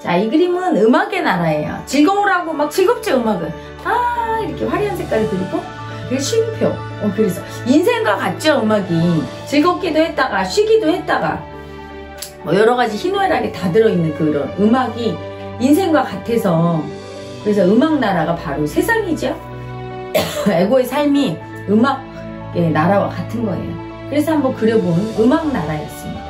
자, 이 그림은 음악의 나라예요. 즐거우라고 막 즐겁지 음악은. 아, 이렇게 화려한 색깔을 그리고, 그리고 쉼표. 어, 그래서 인생과 같죠, 음악이. 즐겁기도 했다가, 쉬기도 했다가, 뭐 여러 가지 희노애락이 다 들어있는 그런 음악이 인생과 같아서, 그래서 음악 나라가 바로 세상이죠. 에고의 삶이 음악의 나라와 같은 거예요. 그래서 한번 그려본 음악 나라였습니다.